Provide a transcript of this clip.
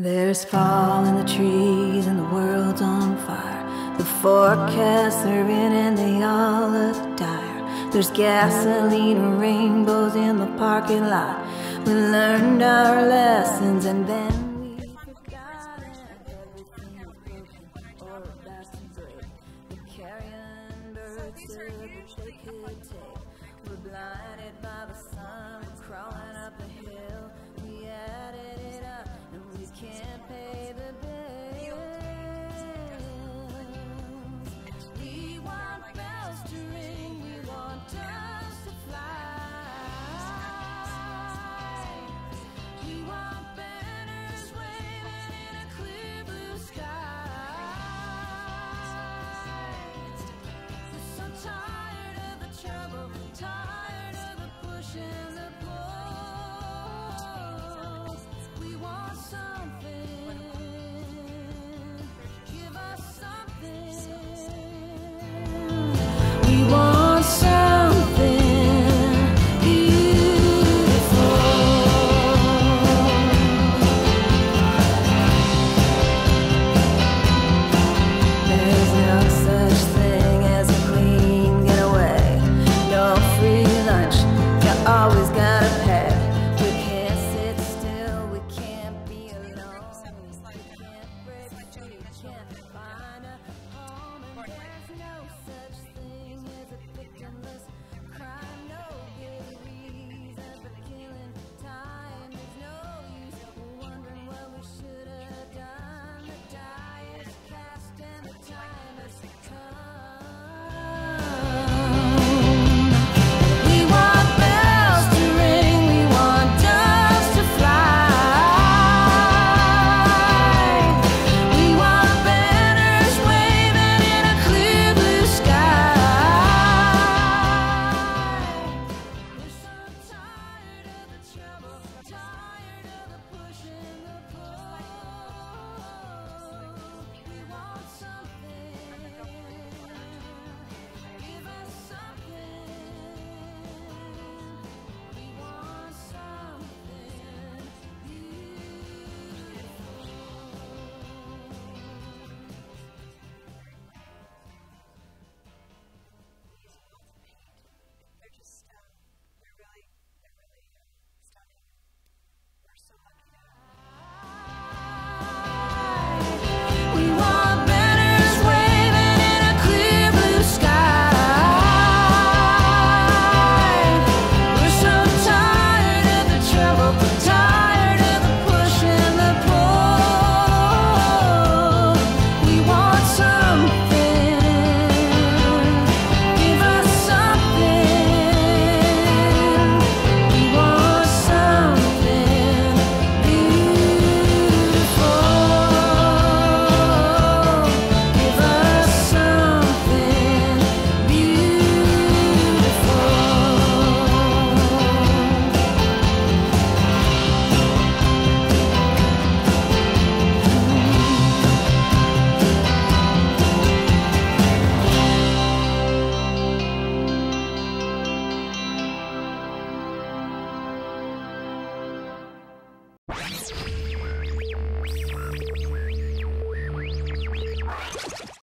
There's fall in the trees and the world's on fire. The forecasts are in and they all look dire. There's gasoline and rainbows in the parking lot. We learned our lessons and then we forgot everything. The carrion they could take. ashes upon